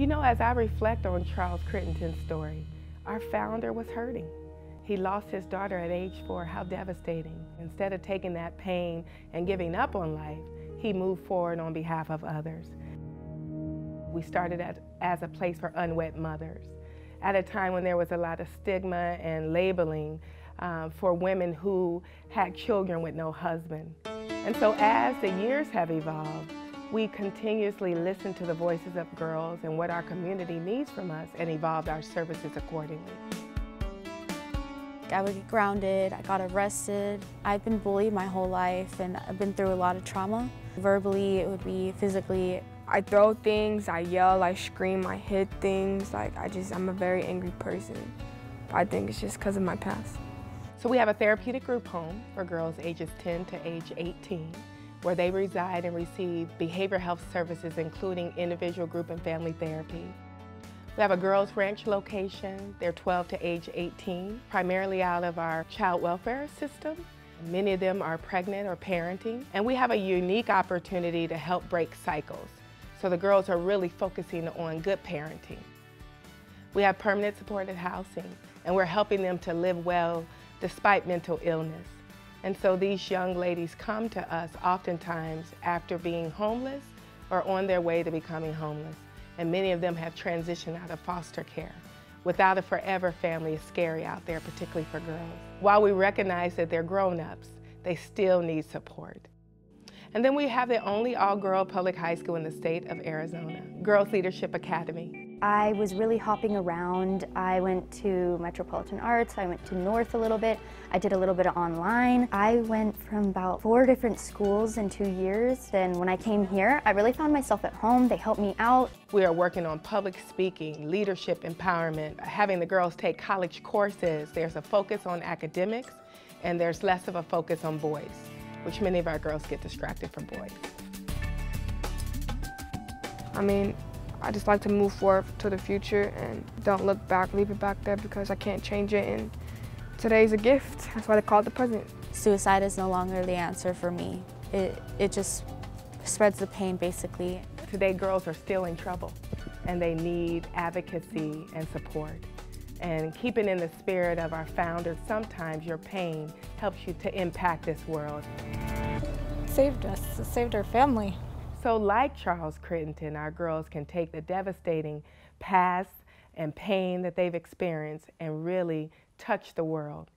You know, as I reflect on Charles Crittenton's story, our founder was hurting. He lost his daughter at age four. How devastating. Instead of taking that pain and giving up on life, he moved forward on behalf of others. We started at, as a place for unwed mothers at a time when there was a lot of stigma and labeling uh, for women who had children with no husband. And so as the years have evolved, we continuously listen to the voices of girls and what our community needs from us and evolved our services accordingly. I would get grounded, I got arrested. I've been bullied my whole life and I've been through a lot of trauma. Verbally, it would be physically. I throw things, I yell, I scream, I hit things. Like I just, I'm a very angry person. I think it's just because of my past. So we have a therapeutic group home for girls ages 10 to age 18 where they reside and receive behavioral health services including individual, group, and family therapy. We have a Girls Ranch location. They're 12 to age 18, primarily out of our child welfare system. Many of them are pregnant or parenting. And we have a unique opportunity to help break cycles. So the girls are really focusing on good parenting. We have permanent supported housing, and we're helping them to live well despite mental illness. And so these young ladies come to us oftentimes after being homeless or on their way to becoming homeless. And many of them have transitioned out of foster care. Without a forever family is scary out there, particularly for girls. While we recognize that they're grown-ups, they still need support. And then we have the only all-girl public high school in the state of Arizona, Girls Leadership Academy. I was really hopping around. I went to Metropolitan Arts, I went to North a little bit, I did a little bit of online. I went from about four different schools in two years, and when I came here, I really found myself at home. They helped me out. We are working on public speaking, leadership empowerment, having the girls take college courses. There's a focus on academics, and there's less of a focus on boys, which many of our girls get distracted from boys. I mean, I just like to move forward to the future and don't look back, leave it back there because I can't change it. And today's a gift. That's why they call it the present. Suicide is no longer the answer for me. It, it just spreads the pain, basically. Today, girls are still in trouble, and they need advocacy and support. And keeping in the spirit of our founders, sometimes your pain helps you to impact this world. Saved us, saved our family. So like Charles Crittenton, our girls can take the devastating past and pain that they've experienced and really touch the world